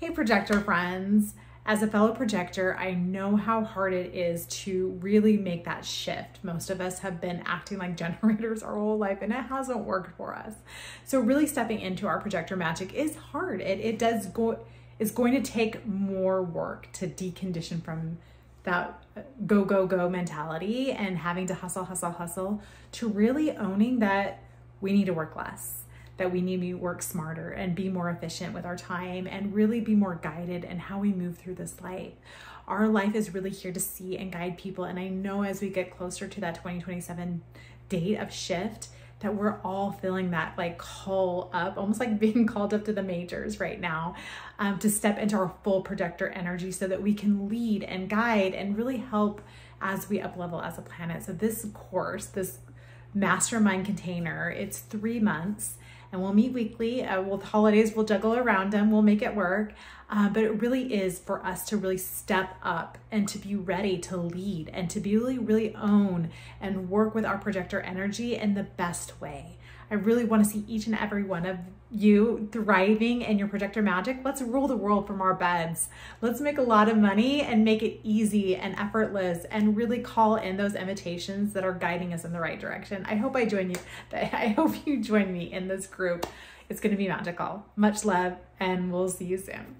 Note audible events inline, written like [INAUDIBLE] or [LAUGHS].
Hey, projector friends. As a fellow projector, I know how hard it is to really make that shift. Most of us have been acting like [LAUGHS] generators our whole life and it hasn't worked for us. So really stepping into our projector magic is hard. It, it does go, is going to take more work to decondition from that uh, go, go, go mentality and having to hustle, hustle, hustle to really owning that we need to work less that we need to work smarter and be more efficient with our time and really be more guided in how we move through this life. Our life is really here to see and guide people. And I know as we get closer to that 2027 date of shift, that we're all feeling that like call up, almost like [LAUGHS] being called up to the majors right now um, to step into our full projector energy so that we can lead and guide and really help as we up level as a planet. So this course, this mastermind container, it's three months and we'll meet weekly. Uh, with holidays, we'll juggle around them, we'll make it work. Uh, but it really is for us to really step up and to be ready to lead and to be really, really own and work with our projector energy in the best way. I really want to see each and every one of you thriving in your projector magic. Let's rule the world from our beds. Let's make a lot of money and make it easy and effortless and really call in those invitations that are guiding us in the right direction. I hope I join you. [LAUGHS] I hope you join me in this group. It's going to be magical. Much love and we'll see you soon.